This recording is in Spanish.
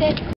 Gracias.